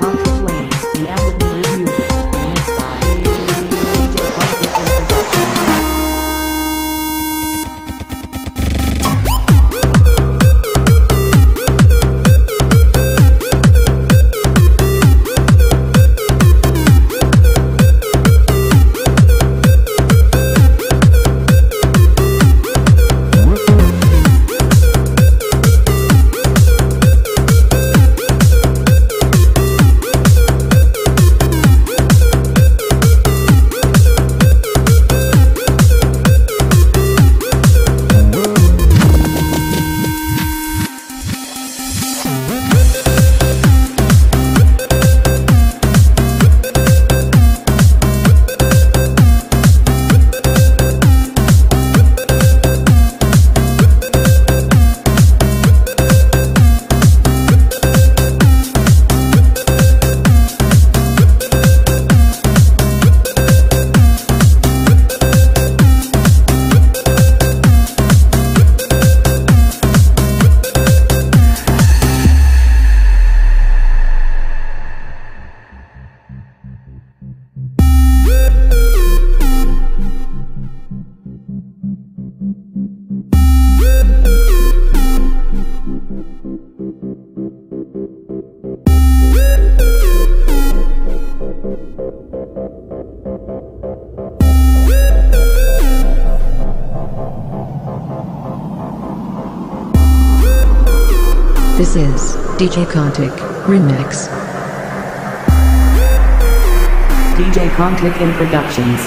Thank you. This is DJ Contic Remix. DJ Contic in Productions.